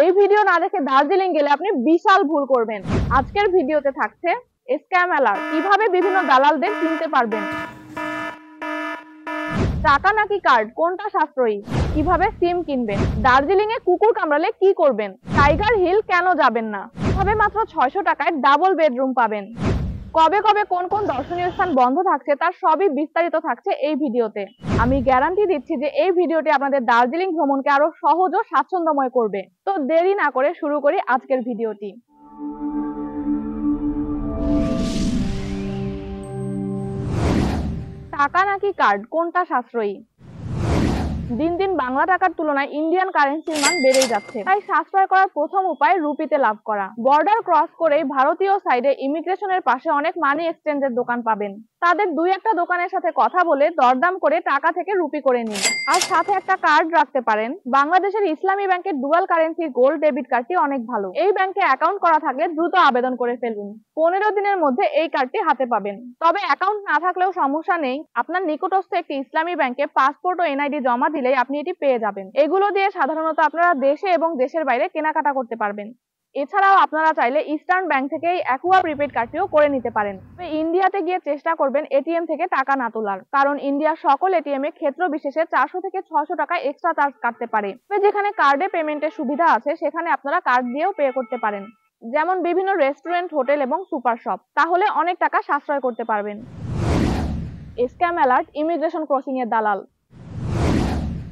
এই ভিডিও না দেখে দার্জিলিং গেলে আপনি বিশাল ভুল করবেন। আজকের ভিডিওতে থাকছে স্ক্যাম অ্যালার্ট কীভাবে বিভিন্ন দালালদের চিনতে পারবেন? টাকা নাকি কার্ড কোনটা সাশ্রয়ী? কীভাবে সিম কিনবেন? দার্জিলিং এ কুকুর কামড়ালে কি করবেন? টাইগার হিল কেন যাবেন না? কীভাবে মাত্র ছয়শো টাকায় ডাবল বেডরুম পাবেন? কবে কবে কোন কোন দর্শনীয় স্থান বন্ধ থাকছে তার সবই বিস্তারিত থাকছে এই ভিডিওতে। আমি গ্যারান্টি দিচ্ছি যে এই ভিডিওটি আপনাদের দার্জিলিং ভ্রমণকে আরও সহজ ও স্বাচ্ছন্দ্যময় করবে। তো দেরি না করে শুরু করি আজকের ভিডিওটি। টাকা নাকি কার্ড কোনটা সাশ্রয়ী? দিন বাংলা টাকার তুলনায় ইন্ডিয়ান কারেন্সির মান বেড়েই যাচ্ছে। তাই সাশ্রয় করার প্রথম উপায় রুপিতে লাভ করা। বর্ডার ক্রস করে ভারতীয় সাইডে ইমিগ্রেশনের পাশে অনেক মানি এক্সচেঞ্জের দোকান পাবেন। তাদের দুই একটা দোকানের সাথে কথা বলে দরদাম করে টাকা থেকে রুপি করে নিন। আর সাথে একটা কার্ড রাখতে পারেন। বাংলাদেশের ইসলামী ব্যাংকের ডুয়াল কারেন্সি গোল্ড ডেবিট কার্ডটি অনেক ভালো। এই ব্যাংকে অ্যাকাউন্ট করা থাকলে দ্রুত আবেদন করে ফেলুন। পনেরো দিনের মধ্যে এই কার্ডটি হাতে পাবেন। তবে অ্যাকাউন্ট না থাকলেও সমস্যা নেই। আপনার নিকটস্থ একটি ইসলামী ব্যাংকে পাসপোর্ট ও এনআইডি জমা দিলেই আপনি এটি পেয়ে যাবেন। এগুলো দিয়ে সাধারণত আপনারা দেশে এবং দেশের বাইরে কেনাকাটা করতে পারবেন। এছাড়াও আপনারা চাইলে ইস্টার্ন ব্যাংক থেকে অ্যাকুয়া প্রিপেড কার্ডটিও করে নিতে পারেন। তবে ইন্ডিয়াতে গিয়ে চেষ্টা করবেন এটিএম থেকে টাকা না তোলার, কারণ ইন্ডিয়ার সকল এটিএম এ ক্ষেত্র বিশেষে চারশো থেকে ছশো টাকা এক্সট্রা চার্জ কাটতে পারে। তবে যেখানে কার্ডে পেমেন্টের সুবিধা আছে, সেখানে আপনারা কার্ড দিয়েও পে করতে পারেন। যেমন বিভিন্ন রেস্টুরেন্ট হোটেল এবং সুপার শপ তাহলে অনেক টাকা সাশ্রয় করতে পারবেন। স্ক্যাম অ্যালার্ট ইমিগ্রেশন ক্রসিং এর দালাল।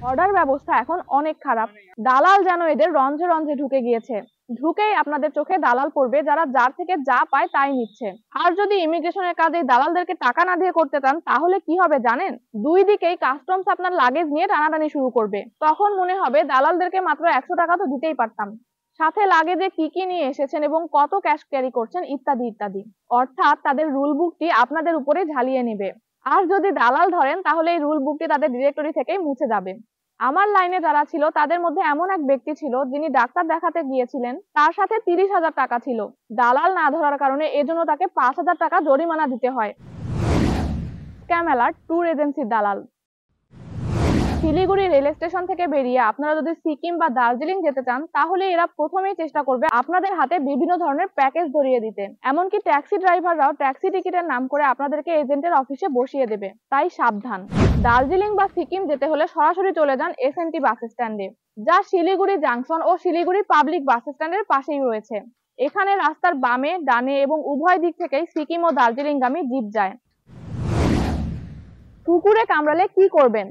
অর্ডার ব্যবস্থা এখন অনেক খারাপ। দালাল যেন এদের রঞ্জে রঞ্জে ঢুকে গিয়েছে। ঢুকেই আপনাদের চোখে দালাল পড়বে, যারা যার থেকে যা পায় তাই নিচ্ছে। আর যদি ইমিগ্রেশনের কাজে দালালদেরকে টাকা না দিয়ে করতে চান, তাহলে কি হবে জানেন? দুই দিকেই কাস্টমস আপনার লাগেজ নিয়ে টানাটানি শুরু করবে। তখন মনে হবে দালালদেরকে মাত্র একশো টাকা তো দিতেই পারতাম। সাথে লাগেজে কি কি নিয়ে এসেছেন এবং কত ক্যাশ ক্যারি করছেন, ইত্যাদি ইত্যাদি। অর্থাৎ তাদের রুল বুকটি আপনাদের উপরে ঝালিয়ে নেবে। আর যদি দালাল ধরেন, তাহলে এই রুল বুকটি তাদের ডিরেক্টরি থেকেই মুছে যাবে। আমার লাইনে যারা ছিল, তাদের মধ্যে এমন এক ব্যক্তি ছিল যিনি ডাক্তার দেখাতে গিয়েছিলেন, তার সাথে তিরিশ হাজার টাকা ছিল। দালাল না ধরার কারণে এজন্য তাকে পাঁচ হাজার টাকা জরিমানা দিতে হয়। ক্যামেলার ট্যুর এজেন্সির দালাল। শিলিগুড়ি রেল স্টেশন থেকে বেরিয়ে আপনারা যদি সিকিম বা দার্জিলিং যেতে চান, তাহলে এরা প্রথমেই চেষ্টা করবে আপনাদের হাতে বিভিন্ন ধরনের প্যাকেজ ধরিয়ে দিতে। এমনকি ট্যাক্সি ড্রাইভাররাও ট্যাক্সি টিকিটের নাম করে আপনাদেরকে এজেন্টের অফিসে বসিয়ে দেবে। তাই সাবধান। দার্জিলিং বা সিকিম যেতে হলে সরাসরি চলে যান এসএনটি বাস স্ট্যান্ডে, যা শিলিগুড়ি জাংশন ও শিলিগুড়ি পাবলিক বাস স্ট্যান্ডের পাশেই রয়েছে। এখানে রাস্তার বামে, ডানে এবং উভয় দিক থেকেই সিকিম ও দার্জিলিংগামী জিপ যায়। কুকুরে কামড়ালে কি করবেন?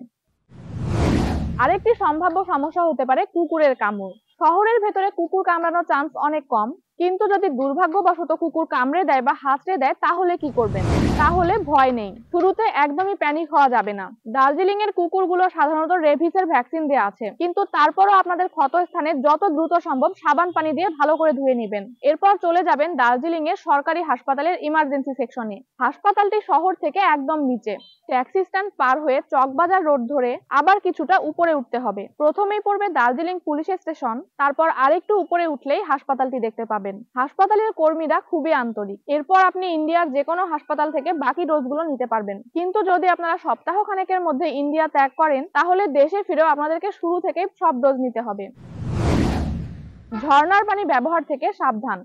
আরেকটি সম্ভাব্য সমস্যা হতে পারে কুকুরের কামড়। শহরের ভেতরে কুকুর কামড়ানোর চান্স অনেক কম। কিন্তু যদি দুর্ভাগ্যবশত কুকুর কামড়ে দেয় বা হাতড়ে দেয়, তাহলে কি করবেন? তাহলে ভয় নেই। শুরুতে একদমই প্যানিক হওয়া যাবে না। দার্জিলিং এর কুকুরগুলো সাধারণত রেভিসের ভ্যাকসিন দেওয়া আছে। কিন্তু তারপরও আপনাদের ক্ষত স্থানে যত দ্রুত সম্ভব সাবান পানি দিয়ে ভালো করে ধুয়ে নেবেন। এরপর চলে যাবেন দার্জিলিং এর সরকারি হাসপাতালের ইমার্জেন্সি সেকশনে হাসপাতালটি শহর থেকে একদম নিচে। ট্যাক্সি স্ট্যান্ড পার হয়ে চকবাজার রোড ধরে আবার কিছুটা উপরে উঠতে হবে। প্রথমেই পড়বে দার্জিলিং পুলিশ স্টেশন, তারপর আরেকটু উপরে উঠলেই হাসপাতালটি দেখতে পাবেন। হাসপাতালের কর্মীরা খুবই আন্তরিক। এরপর আপনি ইন্ডিয়ার যে কোনো হাসপাতাল থেকে বাকি ডোজগুলো নিতে পারবেন। কিন্তু যদি আপনারা সপ্তাহ খানেকের মধ্যে ইন্ডিয়া ত্যাগ করেন, তাহলে দেশে ফিরেও আপনাদেরকে শুরু থেকেই সব ডোজ নিতে হবে। ঝর্ণার পানি ব্যবহার থেকে সাবধান।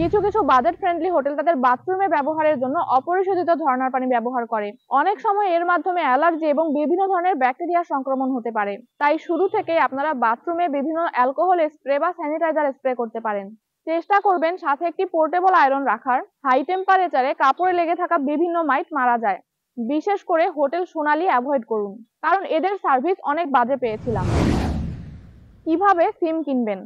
কিছু কিছু বাজেট ফ্রেন্ডলি হোটেল তাদের বাথরুমে ব্যবহারের জন্য অপরিশোধিত ঝর্ণার পানি ব্যবহার করে। অনেক সময় এর মাধ্যমে অ্যালার্জি এবং বিভিন্ন ধরনের ব্যাকটেরিয়া সংক্রমণ হতে পারে। তাই শুরু থেকে আপনারা বাথরুমে বিভিন্ন অ্যালকোহল স্প্রে বা স্যানিটাইজার স্প্রে করতে পারেন। চেষ্টা করবেন সাথে একটি পোর্টেবল আয়রন রাখার। হাই টেম্পারেচারে কাপড়ে লেগে থাকা বিভিন্ন মাইট মারা যায়। বিশেষ করে হোটেল সোনালি অ্যাভয়েড করুন। কারণ এদের সার্ভিস অনেক বাজে পেয়েছিলাম। কীভাবে সিম কিনবেন?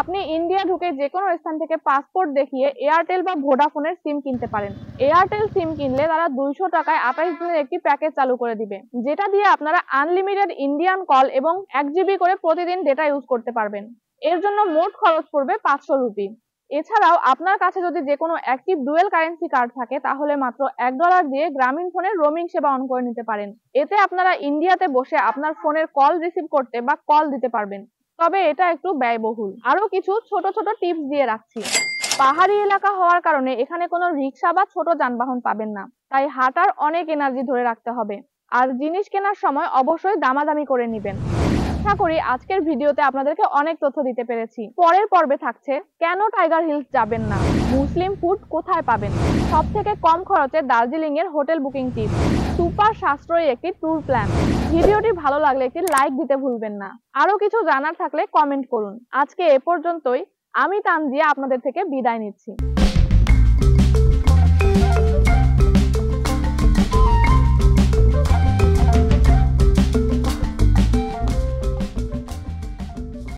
আপনি ইন্ডিয়া ঢুকে যে কোনো স্থান থেকে পাসপোর্ট দেখিয়ে এয়ারটেল বা ভোডাফোনের সিম কিনতে পারেন। এয়ারটেল সিম কিনলে তারা দুইশো টাকায় আঠাইশ দিনের একটি প্যাকেজ চালু করে দিবে, যেটা দিয়ে আপনারা আনলিমিটেড ইন্ডিয়ান কল এবং এক জিবি করে প্রতিদিন ডেটা ইউজ করতে পারবেন। এর জন্য মোট খরচ পড়বে পাঁচশো রুপি। এছাড়াও আপনার কাছে যদি যে কোনো অ্যাক্টিভ ডুয়েল কারেন্সি কার্ড থাকে, তাহলে মাত্র এক ডলার দিয়ে গ্রামীণ ফোনের রোমিং সেবা অন করে নিতে পারেন। এতে আপনারা ইন্ডিয়াতে বসে আপনার ফোনের কল রিসিভ করতে বা কল দিতে পারবেন। তবে এটা একটু ব্যয়বহুল। আরও কিছু ছোট ছোট টিপস দিয়ে রাখছি। পাহাড়ি এলাকা হওয়ার কারণে এখানে কোনো রিক্সা বা ছোট যানবাহন পাবেন না। তাই হাঁটার অনেক এনার্জি ধরে রাখতে হবে। আর জিনিস কেনার সময় অবশ্যই দামাদামি করে নেবেন। আশা করি আজকের ভিডিওতে আপনাদেরকে অনেক তথ্য দিতে পেরেছি। পরের পর্বে থাকছে, কেন টাইগার হিলস যাবেন না? মুসলিম ফুড কোথায় পাবেন? সব থেকে কম খরচে দার্জিলিং এর হোটেল বুকিং টিপ। সুপার সাশ্রয়ী একটি ট্যুর প্ল্যান। ভিডিওটি ভালো লাগলে একটি লাইক দিতে ভুলবেন না। আরও কিছু জানার থাকলে কমেন্ট করুন। আজকে এ পর্যন্তই। আমি তানজিয়া আপনাদের থেকে বিদায় নিচ্ছি।